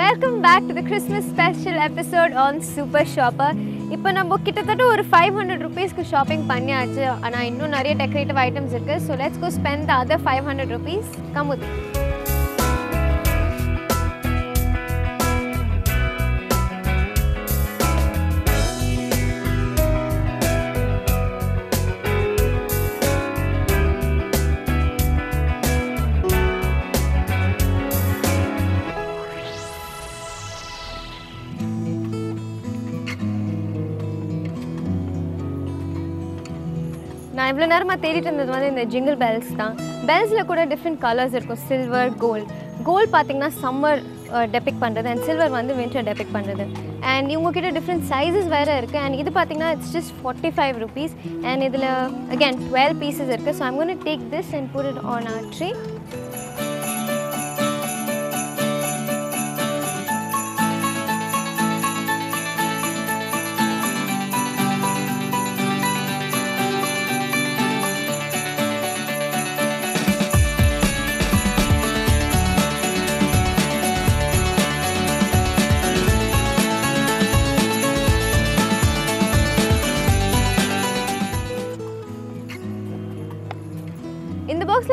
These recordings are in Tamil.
Welcome back to the Christmas special episode on super shopper இப்போ நம்ம கிட்டத்தட்ட ஒரு ஃபைவ் ஹண்ட்ரட் ருபீஸ்க்கு ஷாப்பிங் பண்ணியாச்சு. ஆனால் இன்னும் நிறைய டெக்கரேட்டிவ் ஐட்டம்ஸ் இருக்குது so let's go spend the other five hundred rupees கமுது. நான் இவ்வளோ நேரமாக தேடிட்டு இருந்தது வந்து இந்த ஜிங்கிள் பெல்ஸ் தான். பெல்ஸில் கூட டிஃப்ரெண்ட் கலர்ஸ் இருக்கும். சில்வர் கோல்ட் கோல்ட் பார்த்தீங்கன்னா சம்மர் டெபிக் பண்ணுறது அண்ட் சில்வர் வந்து வின்டர் டெபிக் பண்ணுறது அண்ட் இவங்கக்கிட்ட டிஃப்ரெண்ட் சைஸஸ் வேறு இருக்குது அண்ட் இது பார்த்தீங்கன்னா it's just forty five rupees and இதில் அகேன் டுவெல் பீசஸ் இருக்குது so I'm gonna take this and put it on our tree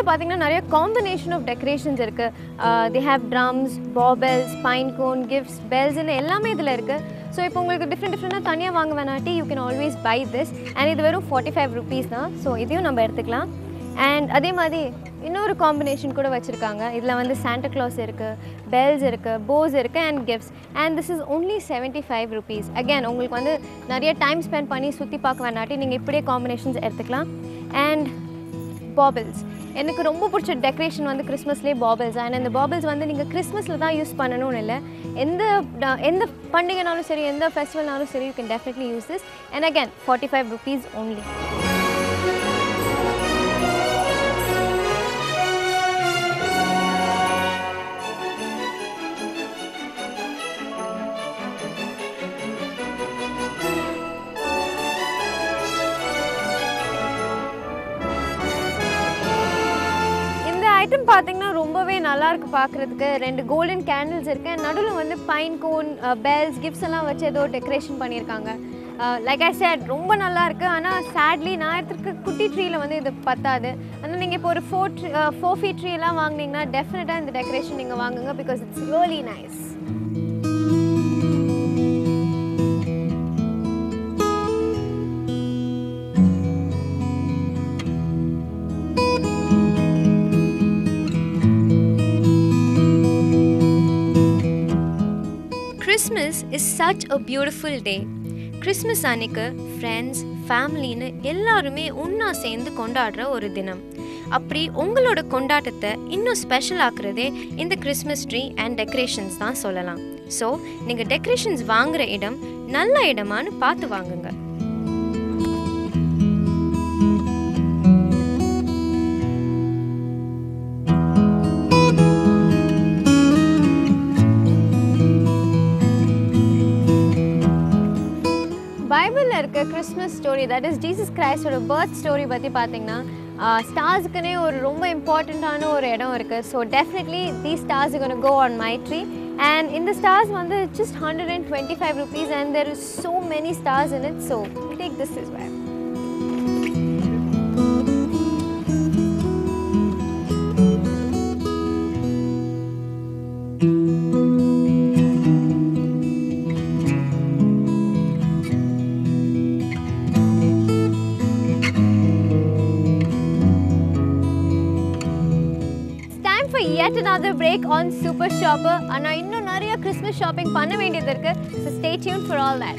பார்த்தீங்கன்னா நிறைய காம்பினேஷன் ஆஃப் டெக்கரேஷன்ஸ் இருக்குது they have drums baubles pine cone gifts பெல்ஸ்னு எல்லாமே இதில் இருக்குது ஸோ இப்போ உங்களுக்கு டிஃப்ரெண்ட் டிஃப்ரெண்ட்டாக தனியாக வாங்க வேணாட்டி you can always buy this and இது வெறும் ஃபார்ட்டி ஃபைவ் ருபீஸ் தான். ஸோ இதையும் நம்ம எடுத்துக்கலாம். அண்ட் அதே மாதிரி இன்னொரு காம்பினேஷன் கூட வச்சுருக்காங்க. இதில் வந்து சாண்டா கிளாஸ் இருக்குது பெல்ஸ் இருக்குது போஸ் இருக்குது and gifts and this is only seventy five rupees again உங்களுக்கு வந்து நிறைய டைம் ஸ்பெண்ட் பண்ணி சுற்றி பார்க்க வேணாட்டி நீங்கள் இப்படியே காம்பினேஷன்ஸ் எடுத்துக்கலாம். அண்ட் பாபிள்ஸ் எனக்கு ரொம்ப பிடிச்ச டெக்கரேஷன் வந்து கிறிஸ்மஸ்லேயே பாபிள்ஸ் அண்ட் இந்த பாபிள்ஸ் வந்து நீங்கள் கிறிஸ்மஸில் தான் யூஸ் பண்ணணும்னு இல்லை. எந்த எந்த பண்டிகைனாலும் சரி எந்த ஃபெஸ்டிவல்னாலும் சரி you can definitely use this and again forty five rupees only item பார்த்தீங்கன்னா ரொம்பவே நல்லா இருக்கு பார்க்குறதுக்கு ரெண்டு கோல்டன் கேண்டில்ஸ் இருக்கு. நடுவில் வந்து பைன் கோன் பெல்ஸ் கிஃப்ட்ஸ் எல்லாம் வச்சு ஏதோ டெக்கரேஷன் பண்ணியிருக்காங்க லைக் ஐ சேட் ரொம்ப நல்லா இருக்கு ஆனால் சேட்லி நான் எடுத்துருக்க குட்டி ட்ரீல வந்து இது பத்தாது. ஆனால் நீங்கள் இப்போ ஒரு four tree four feet tree எல்லாம் வாங்குனீங்கன்னா டெஃபினட்டாக இந்த டெக்கரேஷன் நீங்கள் வாங்குங்க because it's really nice Christmas is such a beautiful day Christmas அன்னைக்கு ஃப்ரெண்ட்ஸ் ஃபேமிலின்னு எல்லாருமே ஒன்றா சேர்ந்து கொண்டாடுற ஒரு தினம். அப்படி உங்களோட கொண்டாட்டத்தை இன்னும் ஸ்பெஷல் ஆக்குறதே இந்த கிறிஸ்மஸ் ட்ரீ அண்ட் டெக்கரேஷன்ஸ் தான் சொல்லலாம். ஸோ நீங்கள் டெக்கரேஷன்ஸ் வாங்குற இடம் நல்ல இடமான்னு பார்த்து வாங்குங்க. இருக்க Christmas story that is Jesus கிரைஸ்டோட birth story பற்றி பார்த்தீங்கன்னா ஸ்டார்ஸுக்குன்னே ஒரு ரொம்ப இம்பார்ட்டண்ட்டான ஒரு இடம் இருக்குது so definitely the stars gonna go on my tree and இந்த ஸ்டார்ஸ் வந்து just hundred and twenty five rupees and there is so many stars in it so take this is where time for yet another break on super shopper. ஆனால் இன்னும் நிறைய கிறிஸ்மஸ் ஷாப்பிங் பண்ண வேண்டியது இருக்கு. So stay tuned for all that.